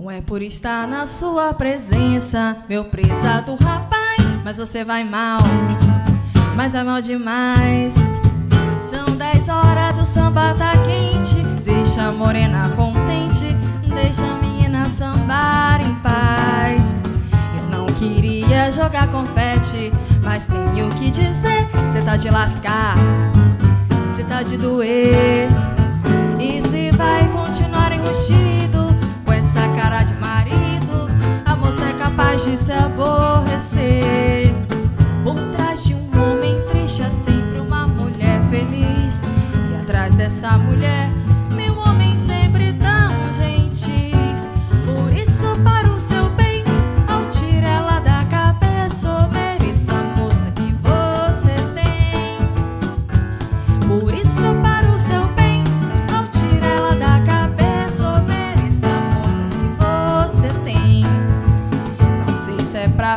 Não é por estar na sua presença, meu prezado rapaz, mas você vai mal, mas vai mal demais. São dez horas, o samba tá quente, deixa a morena contente, deixa a menina sambar em paz. Eu não queria jogar confete, mas tenho que dizer, cê tá de lascar, cê tá de doer. de se aborrecer.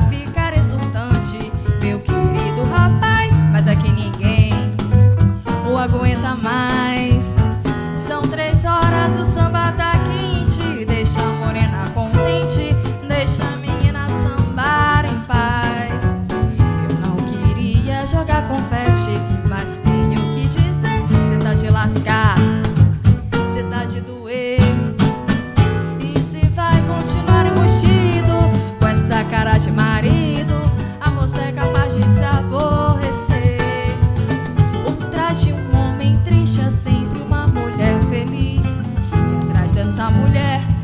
ficar exultante, meu querido rapaz. Mas é que ninguém o aguenta mais. essa mulher.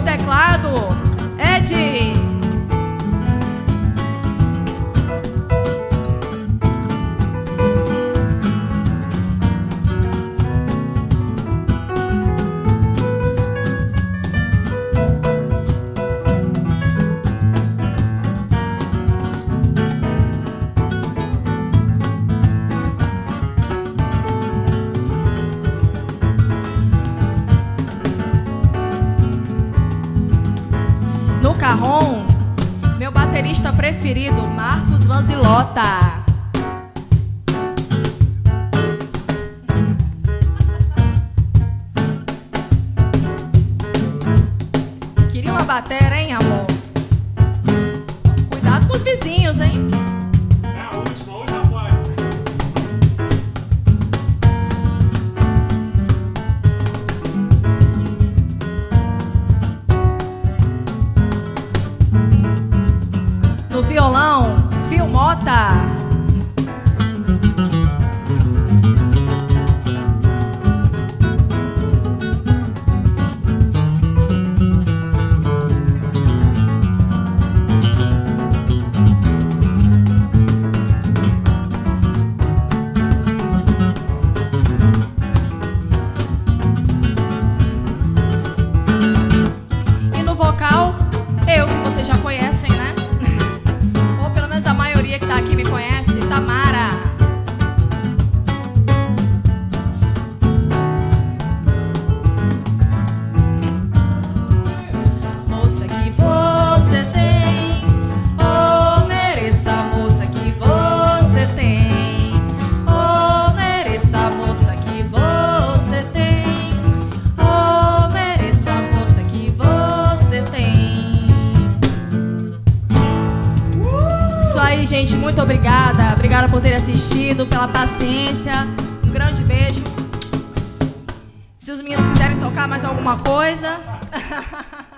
teclado, Ed. Carron, meu baterista preferido, Marcos Vanzilota. Queria uma batera, hein, amor? Cuidado com os vizinhos, hein? violão, Filmota. está aqui me conhece, tá Tamara. aí, gente. Muito obrigada. Obrigada por ter assistido, pela paciência. Um grande beijo. Se os meninos quiserem tocar mais alguma coisa.